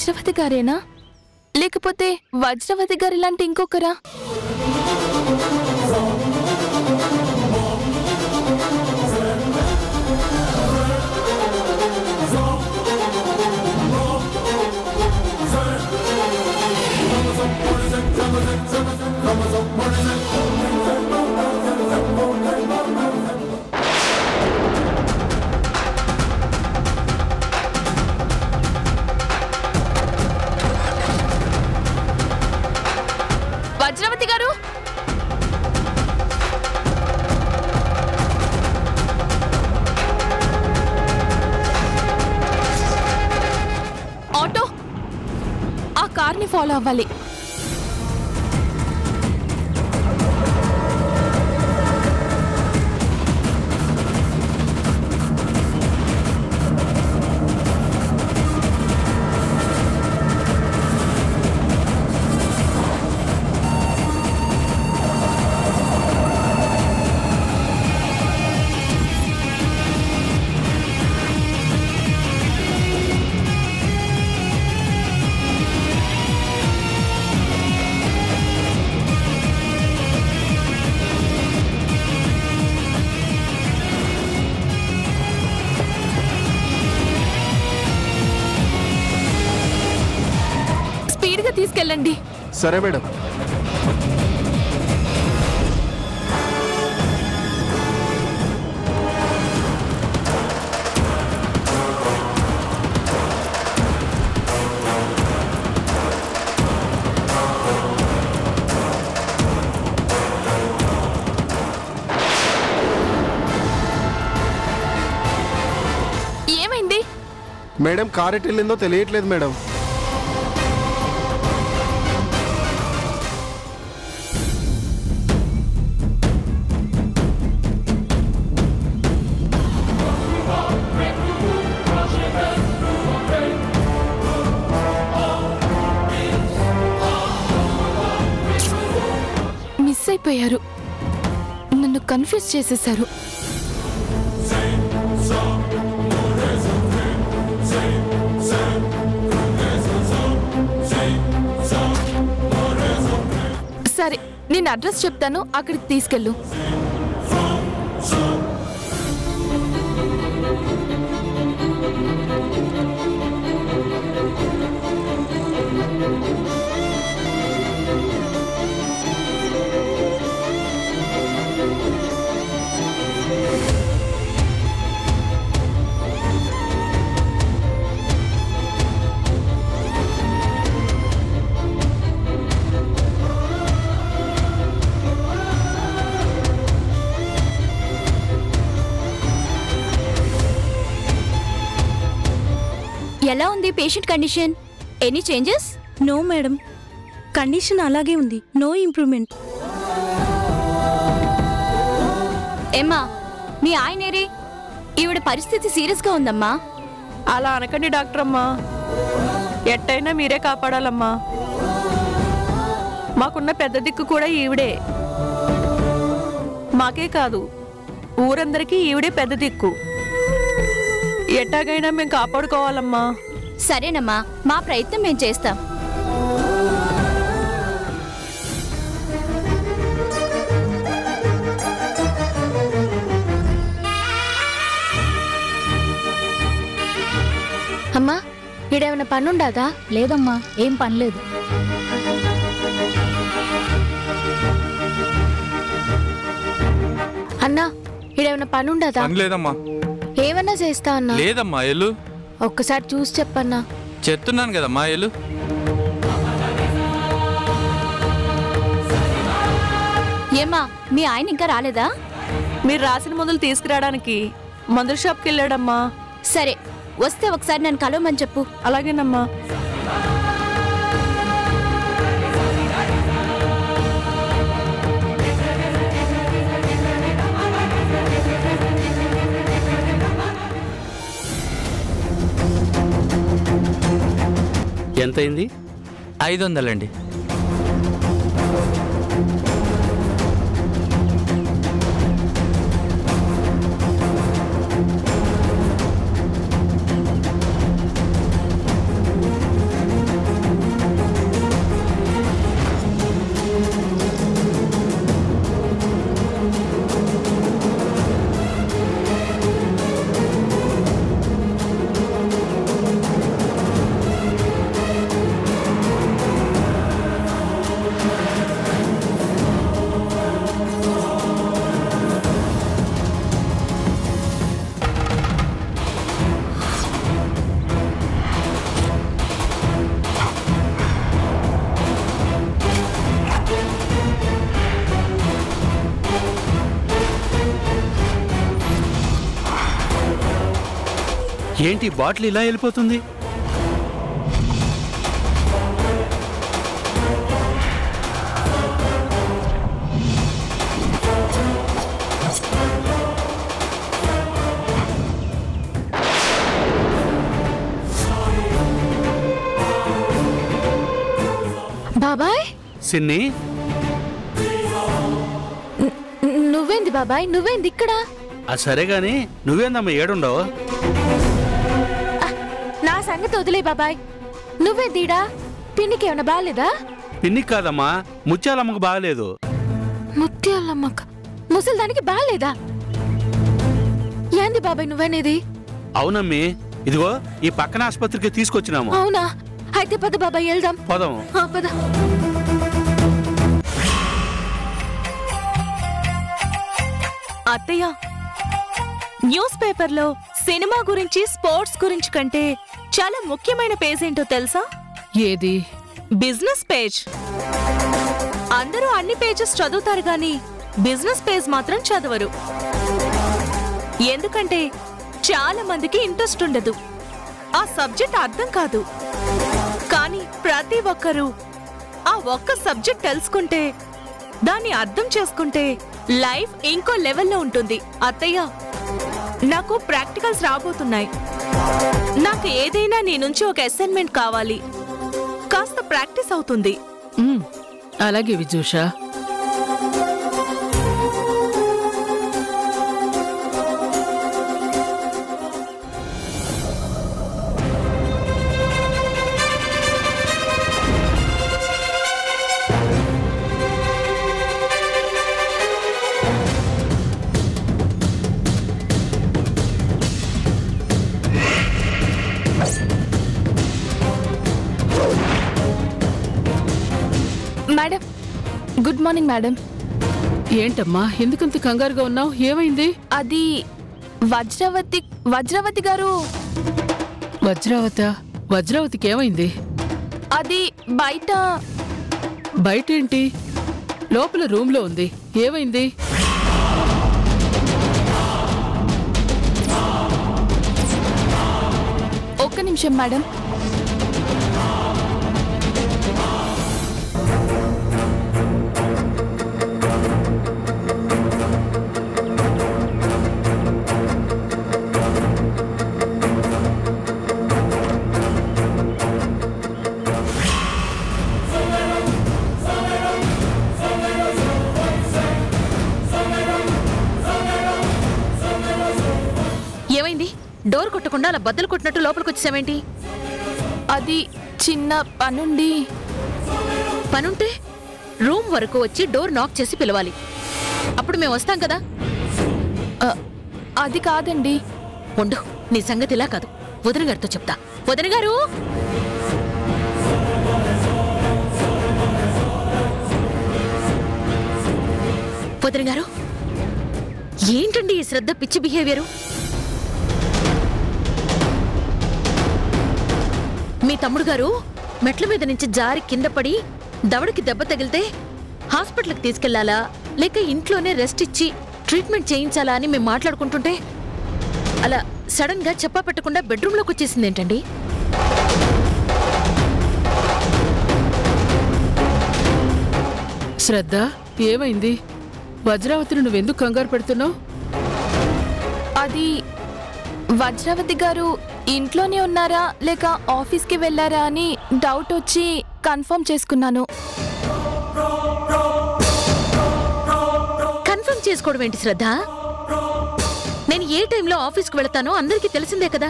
వజ్రవతి గారేనా? లేకపోతే వజ్రవతి గారి లాంటి ఇంకొకరా? वाले స్పీడ్గా తీసుకెళ్ళండి. సరే మేడం. ఏమైంది? మేడం కార్ ఎటు వెళ్ళిందో తెలియట్లేదు మేడం. మిస్ నన్ను కన్ఫ్యూజ్ చేసేశారు. సరే నేను అడ్రస్ చెప్తాను అక్కడికి తీసుకెళ్ళు. ఎలా ఉంది patient condition any changes no madam condition అలాగే ఉంది. నో ఇంప్రూవ్మెంట్ ఏమ్మా మీ ఆయనేరే ఈవిడ పరిస్థితి సీరియస్గా ఉందమ్మా. అలా అనకండి డాక్టర్ అమ్మా. ఎట్టయినా మీరే కాపాడాలమ్మా. మాకున్న పెద్ద దిక్కు కూడా ఈవిడే. మాకే కాదు ఊరందరికీ ఈవిడే పెద్ద దిక్కు. ఎట్టాగైనా మేము కాపాడుకోవాలమ్మా. సరేనమ్మా మా ప్రయత్నం మేము చేస్తాం. అమ్మా ఈడేమైనా పనుండదా? లేదమ్మా ఏం పనిలేదు. అన్నా ఈడేమైనా పనుండదా? పని లేదమ్మా ఏమన్నా చేస్తా అన్నా? లేదమ్మా ఎల్లు. ఒక్కసారి చూసి చెప్పన్నా. చెప్తున్నాను కదమ్మా ఎల్లు. ఏమ్మా మీ ఆయన ఇంకా రాలేదా? మీరు రాసిన మందులు తీసుకురావడానికి మందుల షాప్కి వెళ్ళాడమ్మా. సరే వస్తే ఒకసారి నన్ను కలవమని చెప్పు. అలాగేనమ్మా. ఎంతైంది ఐదు వందలండి. ఏంటి బాటిల్ ఇలా వెళ్ళిపోతుంది? బాబాయ్? సిన్ని? నువ్వేంది బాబాయ్? నువ్వేంది ఇక్కడ? సరే గాని నువ్వేందమ్మా ఏడుండవు? సంగతి వదిలే బాబాయ్. నువ్వే దీడా? పిన్నికి ఏమైనా బాగాలేదా పిన్నికి కాదమ్మా ముత్యాలమ్మకు బాగలేదు ముత్యాలమ్మక్క? ముసలిదానికి బాగాలేదా ఏంది బాబాయ్ నువ్వనేది? అవునమ్మి. ఇదిగో ఈ పక్కన ఆసుపత్రికి తీసుకొచ్చినాము. అవునా? అయితే పద బాబాయ్ వెళ్దాం. పోదాం. ఆ, పద. అత్తయ్య న్యూస్ పేపర్లో సినిమా గురించి స్పోర్ట్స్ గురించి కంటే చాలా ముఖ్యమైన పేజ్ ఏంటో తెలుసా? ఏది? Business page. అందరూ అన్ని పేజెస్ చదువుతారు గాని బిజినెస్ పేజ్ మాత్రం చదవరు. ఎందుకంటే చాలా మందికి ఇంట్రెస్ట్ ఉండదు. ఆ సబ్జెక్ట్ అర్థం కాదు. కానీ ప్రతి ఒక్కరూ ఆ ఒక్క సబ్జెక్ట్ తెలుసుకుంటే దాన్ని అర్థం చేసుకుంటే లైఫ్ ఇంకో లెవెల్లో ఉంటుంది. అత్తయ్య! నాకు ప్రాక్టికల్స్ రాబోతున్నాయి. నాకు ఏదైనా నీ నుంచి ఒక అసైన్మెంట్ కావాలి. కాస్త ప్రాక్టీస్ అవుతుంది. అలాగే విజూషా. మేడం. ఏంటమ్మా ఎందుకంత కంగారుగా ఉన్నావు? ఏమైంది? అది వజ్రవతి వజ్రవతి గారు. వజ్రావత? వజ్రావతికి ఏమైంది? అది బయట. బయట ఏంటి లోపల రూమ్లో ఉంది. ఏమైంది? ఒక్క నిమిషం మేడం. కొట్టకుండా అలా బద్దలు కొట్టినట్టు లోపలికి వచ్చేసావేంటి అది చిన్న పనుండి. పనుంటే? రూమ్ వరకు వచ్చి డోర్ నాక్ చేసి పిలవాలి. అప్పుడు మేము వస్తాం కదా? అది కాదండి. ఉండు నీ సంగతి ఇలా కాదు. వదిన గారితో చెప్తా. వదిన గారు! వదిన గారు! ఏంటండి ఈ శ్రద్ధ పిచ్చి బిహేవియరు? మీ తమ్ముడు గారు మెట్ల మీద నుంచి జారి కింద పడి దవడకి దెబ్బ తగిలితే హాస్పిటల్కి తీసుకెళ్ళాలా? లేక ఇంట్లోనే రెస్ట్ ఇచ్చి ట్రీట్మెంట్ చేయించాలా అని మేము మాట్లాడుకుంటుంటే? అలా సడన్గా చెప్పా పెట్టకుండా బెడ్రూమ్లోకి వచ్చేసింది ఏంటండి శ్రద్ధ ఏమైంది? వజ్రావతిని నువ్వెందుకు కంగారు పెడుతున్నావు? అది వజ్రవతి గారు ఇంట్లోనే ఉన్నారా లేక ఆఫీస్కి వెళ్ళారా అని డౌట్ వచ్చి కన్ఫర్మ్ చేసుకున్నాను. కన్ఫర్మ్ చేసుకోవడం ఏంటి శ్రద్ధ? నేను ఏ టైంలో ఆఫీస్కి వెళతానో అందరికీ తెలిసిందే కదా.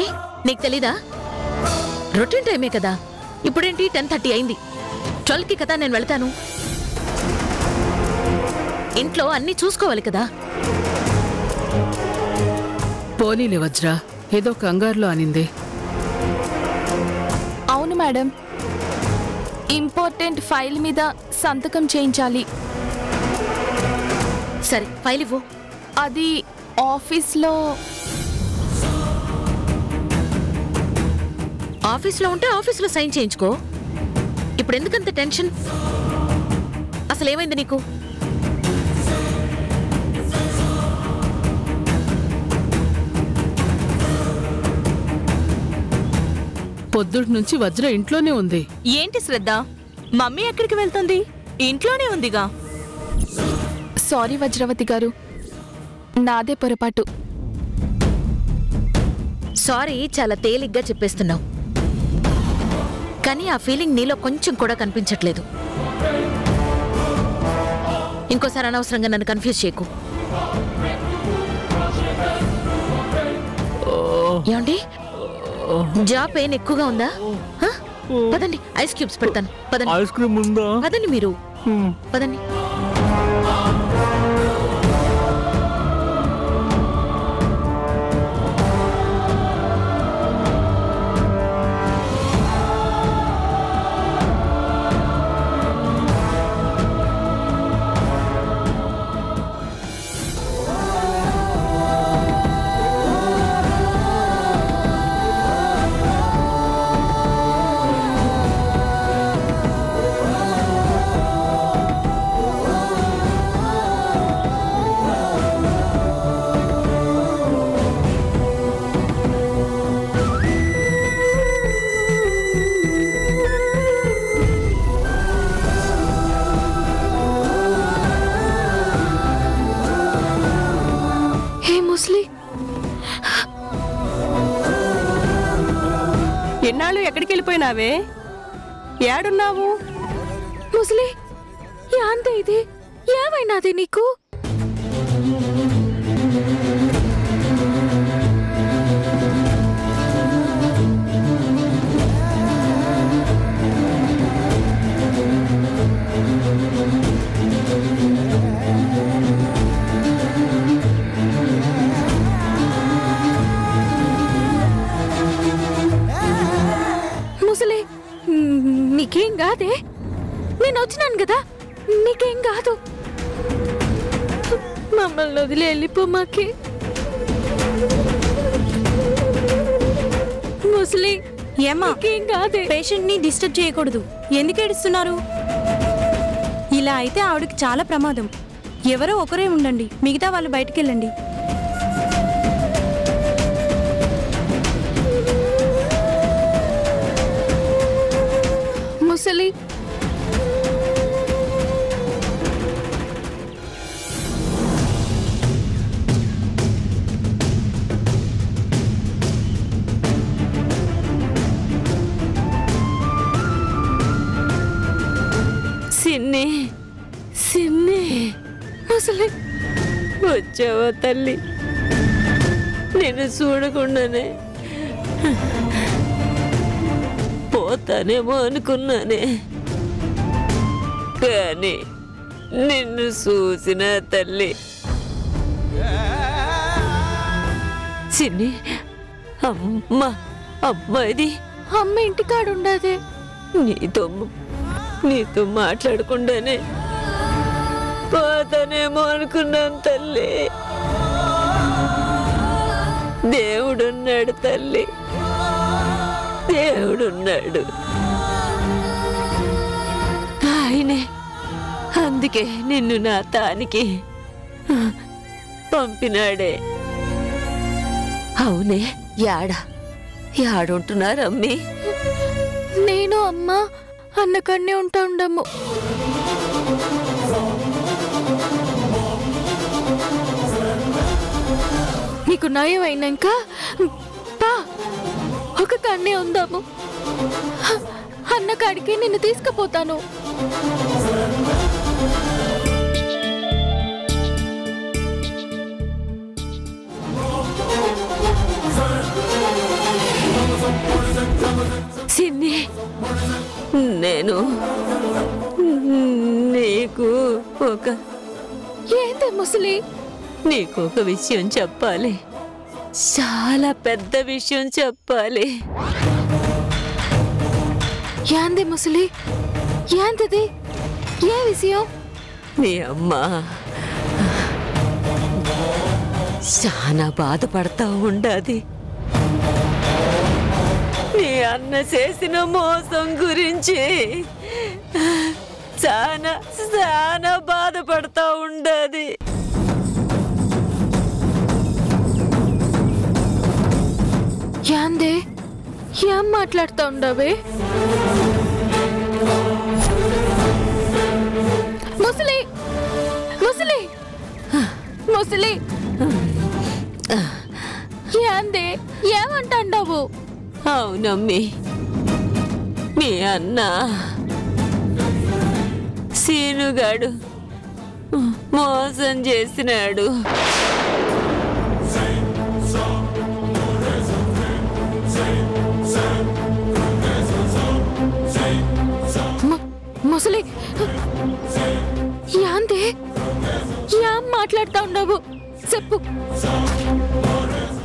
ఏ నీకు తెలీదా? రొటీన్ టైమే కదా. ఇప్పుడేంటి? టెన్ థర్టీ అయింది. ట్వెల్వ్కి కదా నేను వెళ్తాను. ఇంట్లో అన్నీ చూసుకోవాలి కదా. పోనీలే వజ్ర ఏదో కంగారులో అనింది. అవును మేడం. ఇంపార్టెంట్ ఫైల్ మీద సంతకం చేయించాలి. సరే ఫైల్ ఇవ్వు. అది ఆఫీస్లో ఆఫీస్లో ఉంటే ఆఫీస్లో సైన్ చేయించుకో. ఇప్పుడు ఎందుకంత టెన్షన్? అసలు ఏమైంది నీకు? పొద్దుటి నుంచి వజ్ర ఇంట్లోనే ఉంది. ఏంటి శ్రద్ధ? మమ్మీ ఎక్కడికి వెళ్తుంది? ఇంట్లోనే ఉందిగా. సారీ వజ్రవతి గారు. నాదే పొరపాటు. సారీ చాలా తేలిగ్గా చెప్పేస్తున్నావు. కానీ ఆ ఫీలింగ్ నీలో కొంచెం కూడా కనిపించట్లేదు. ఇంకోసారి అనవసరంగా నన్ను కన్ఫ్యూజ్ చేయకు. ఏమండి? జా పెయిన్ ఎక్కువగా ఉందా? పదండి ఐస్ క్యూబ్స్ పెడతాను. పదండి. ఐస్ క్రీమ్ ఉందా? పదండి మీరు. పదండి. ఎక్కడికి వెళ్ళిపోయినావే ఏడున్నావు ముస్లి యాంత ఇది ఏమైనాది నీకు నీకేం కాదే? నేను వచ్చినాను కదా. నీకేం కాదు. మమ్మల్ని వదిలి వెళ్ళిపో మాకి. ముసలి ఏమా నీకేం కాదే. పేషెంట్ని డిస్టర్బ్ చేయకూడదు. ఎందుకు ఏడుస్తున్నారు? ఇలా అయితే ఆవిడకి చాలా ప్రమాదం. ఎవరో ఒకరే ఉండండి. మిగతా వాళ్ళు బయటికి వెళ్ళండి. ముసలి సిన్ని సిన్ని అసలు వచ్చావా తల్లి? నేను చూడకుండానే. పోతానేమో అనుకున్నానే కానీ నిన్ను చూసిన తల్లి. చిన్ని అమ్మ అమ్మాయిది. అమ్మ ఇంటికాడు ఉండదే నీతో నీతో మాట్లాడకుండానే పోతానేమో అనుకున్నాను తల్లి. దేవుడున్నాడు తల్లి. దేవుడున్నాడు. ఆయనే అందుకే నిన్ను నా తానికి పంపినాడే. అవునే యాడ యాడుంటున్నారమ్మి? నేను అమ్మ అన్నకన్నే ఉంటా ఉండము. నీకు నయం అయినాక పా. ఒక కన్నే ఉందాము. అన్న కాడికి నిన్ను తీసుకుపోతాను. సిన్ని. నేను నీకు ఒక ఏందే ముసలి? నీకు ఒక విషయం చెప్పాలి. చాలా పెద్ద విషయం చెప్పాలి. యాందే ముసలి? యాంతది ఏ విషయం? నీ అమ్మ. చాలా బాధపడతా ఉండాది. నీ అన్న చేసిన మోసం గురించి చాలా చాలా బాధపడతా ఉండదు. యాందే ఏం మాట్లాడుతూ ఉండవే? ముసలి ముసలి ముసలి. ఏంది ఏమంటాండావు? అవునమ్మి మీ అన్న సీనుగాడు మోసం చేసినాడు. ముసలి యాందే ఏం మాట్లాడుతా ఉండవు. చెప్పు.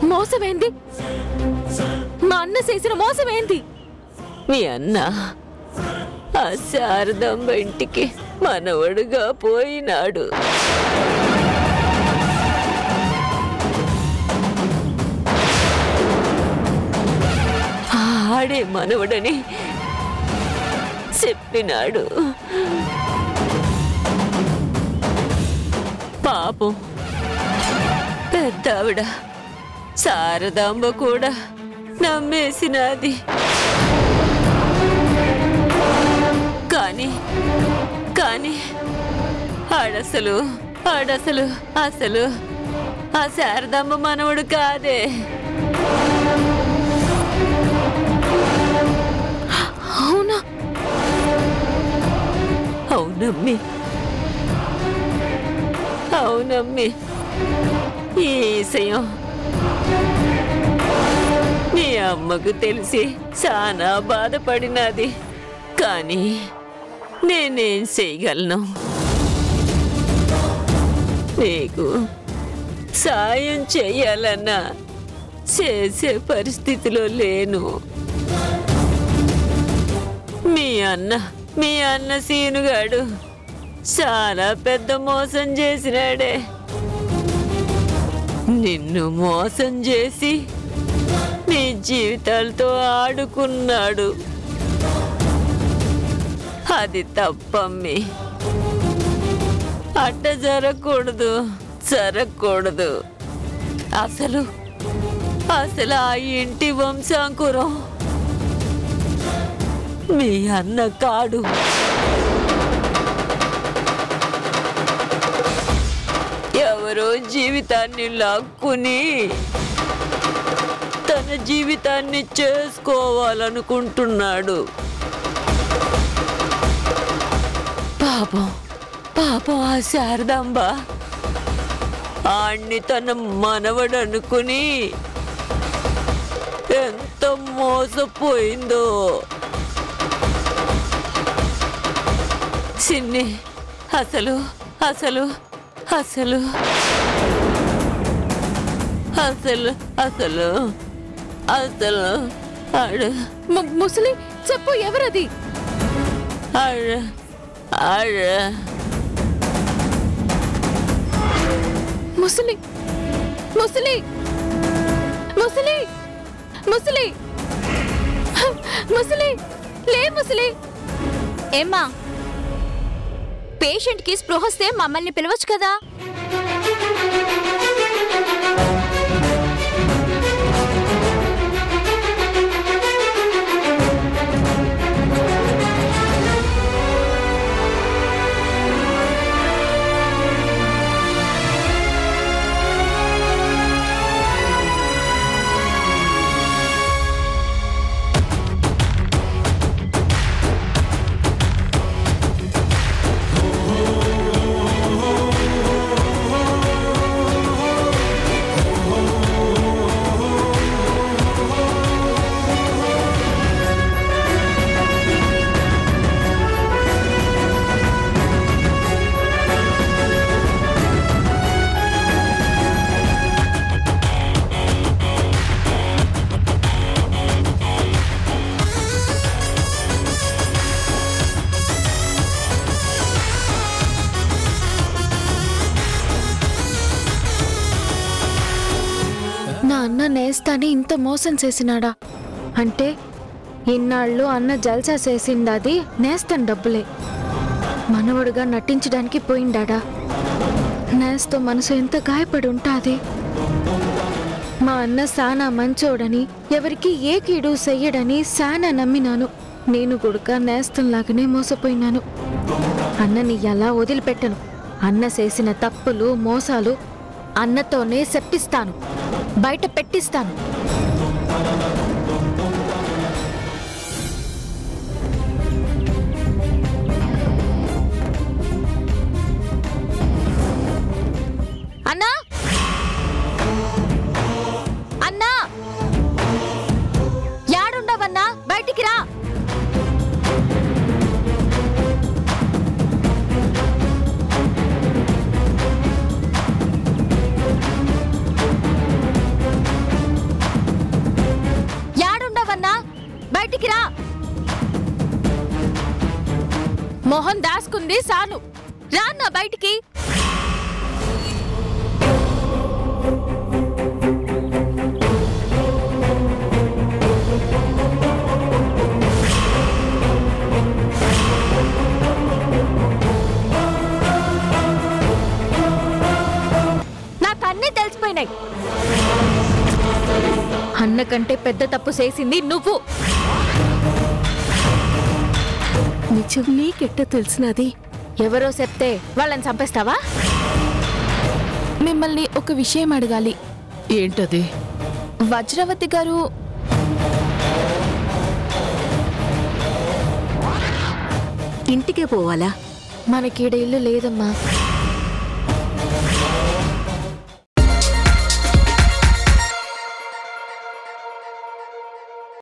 మోసమేంది? మా అన్న చేసిన మోసమేంది? మీ అన్న ఆ శారదమ్మ ఇంటికి మనవడుగా పోయినాడు. ఆడే మనవడని చెప్పినాడు. పాపం. పెద్దావిడ. శారదాంబ కూడా నమ్మేసినది. కానీ కానీ ఆడసలు ఆడసలు అసలు ఆ శారదమ్మ మనవడు కాదే. అవునమ్మి. అవునమ్మి. ఈ విషయం మీ అమ్మకు తెలిసి చాలా బాధపడినది. కానీ నేనేం చేయగలను? నీకు సాయం చేయాలన్నా చేసే పరిస్థితిలో లేను. మీ అన్న మీ అన్న సీనుగాడు చాలా పెద్ద మోసం చేసినాడే. నిన్ను మోసం చేసి మీ జీవితాలతో ఆడుకున్నాడు. అది తప్పమ్మి. అట్ట జరగకూడదు జరగకూడదు. అసలు అసలు ఆ ఇంటి వంశాంకురం మీ అన్న కాడు. ఎవరో జీవితాన్ని లాక్కుని తన జీవితాన్ని చేసుకోవాలనుకుంటున్నాడు. పాపం పాపం ఆ శారదాంబ. ఆణ్ణి తన మనవడనుకుని ఎంత మోసపోయిందో. చిన్ని అసలు అసలు అసలు. అసలు అసలు అసలు. ఆడు. ముసలి చెప్పు ఎవరది? ఆడు ఆడు. ముసలి ముసలి ముసలి ముసలి. ముసలి లే ముసలి. ఏమ్మా పేషెంట్కి స్పృహ వస్తే మమ్మల్ని పిలవచ్చు కదా? అన్న నేస్తాని ఇంత మోసం చేసినాడా? అంటే ఇన్నాళ్ళు అన్న జల్సా చేసిందది నేస్తం డబ్బులే. మనవడుగా నటించడానికి పోయిండాడా? నేస్తో మనసు ఎంత గాయపడి ఉంటాది? మా అన్న సానా మంచోడని ఎవరికి ఏ కీడు చెయ్యడని సానా నమ్మినాను. నేను గుడక నేస్తంలాగానే మోసపోయినాను. అన్నని ఎలా వదిలిపెట్టను? అన్న చేసిన తప్పులు మోసాలు అన్నతోనే సెప్పిస్తాను. బయట పెట్టిస్తాను. చేసుకుంది సాను. రాన్న బయటికి. నాకన్నీ అన్న కంటే పెద్ద తప్పు చేసింది నువ్వు. నిజం నీకెట్ట తెలిసినది. ఎవరో చెప్తే వాళ్ళని చంపేస్తావా? మిమ్మల్ని ఒక విషయం అడగాలి. ఏంటది? వజ్రవతి గారు ఇంటికే పోవాలా? మనకీడ ఇల్లు లేదమ్మా.